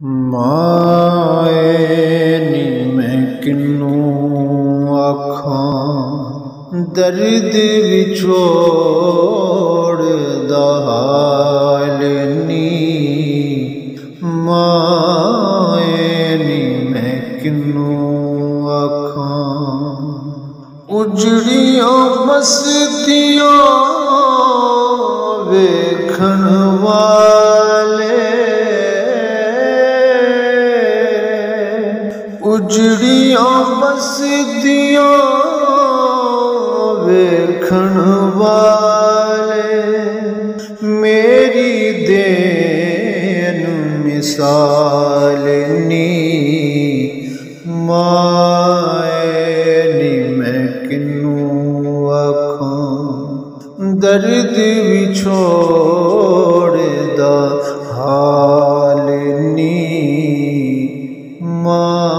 مائے نی میں کنوں آکھاں درد وچھوڑ دہال نی مائے میں کنوں آکھاں اجڑیاں بستیاں ویکھن والے بجڑیاں بسدیاں ویکھن والے میری دین مثال نی مائے میں کنو آخاں درد بھی چھوڑ دا حال نی مائے